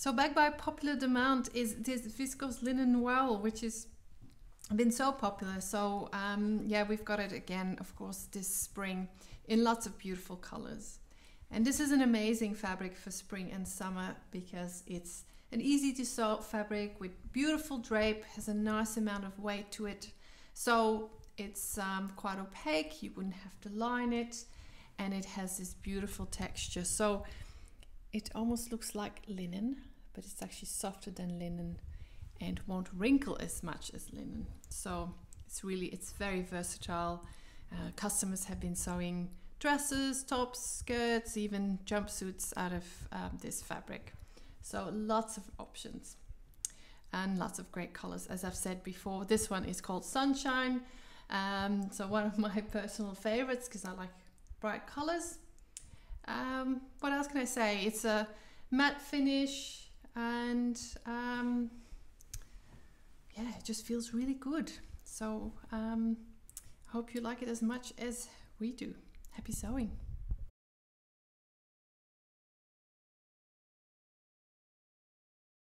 So back by popular demand is this viscose linen noil, which is been so popular. So um, yeah, we've got it again, of course, this spring in lots of beautiful colors. And this is an amazing fabric for spring and summer because it's an easy to sew fabric with beautiful drape, has a nice amount of weight to it. So it's um, quite opaque, you wouldn't have to line it, and it has this beautiful texture. So it almost looks like linen, but it's actually softer than linen and won't wrinkle as much as linen. So it's really, it's very versatile. Uh, customers have been sewing dresses, tops, skirts, even jumpsuits out of um, this fabric. So lots of options and lots of great colors. As I've said before, this one is called Sunshine. Um, so one of my personal favorites because I like bright colors. Um, what else can I say? It's a matte finish and um, yeah, it just feels really good. So um, I hope you like it as much as we do. Happy sewing!